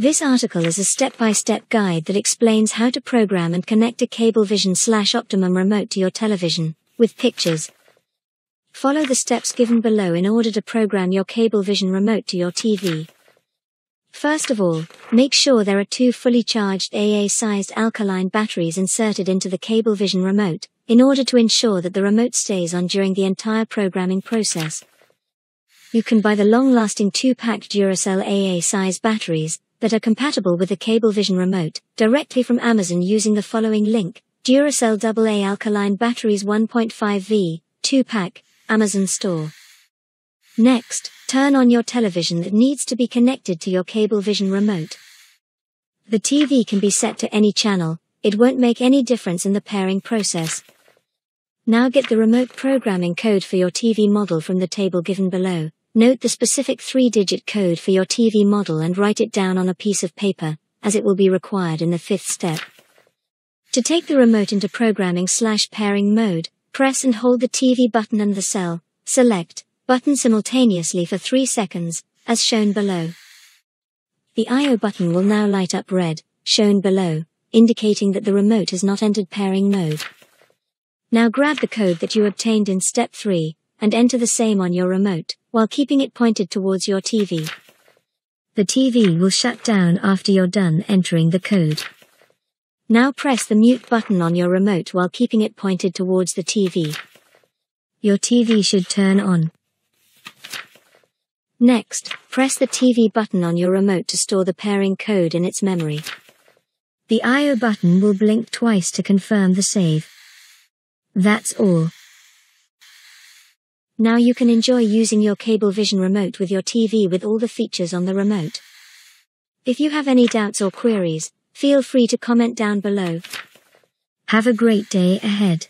This article is a step-by-step guide that explains how to program and connect a Cablevision slash Optimum remote to your television, with pictures. Follow the steps given below in order to program your Cablevision remote to your TV. First of all, make sure there are two fully charged AA-sized alkaline batteries inserted into the Cablevision remote, in order to ensure that the remote stays on during the entire programming process. You can buy the long-lasting 2-pack Duracell AA-size batteries, that are compatible with the Cablevision remote, directly from Amazon using the following link, Duracell AA Alkaline Batteries 1.5V, 2-pack, Amazon store. Next, turn on your television that needs to be connected to your Cablevision remote. The TV can be set to any channel, it won't make any difference in the pairing process. Now get the remote programming code for your TV model from the table given below. Note the specific three-digit code for your TV model and write it down on a piece of paper, as it will be required in the fifth step. To take the remote into programming slash pairing mode, press and hold the TV button and the SEL, select, button simultaneously for 3 seconds, as shown below. The iO button will now light up red, shown below, indicating that the remote has not entered pairing mode. Now grab the code that you obtained in step 3, and enter the same on your remote, while keeping it pointed towards your TV. The TV will shut down after you're done entering the code. Now press the mute button on your remote while keeping it pointed towards the TV. Your TV should turn on. Next, press the TV button on your remote to store the pairing code in its memory. The iO button will blink twice to confirm the save. That's all. Now you can enjoy using your Cablevision remote with your TV with all the features on the remote. If you have any doubts or queries, feel free to comment down below. Have a great day ahead.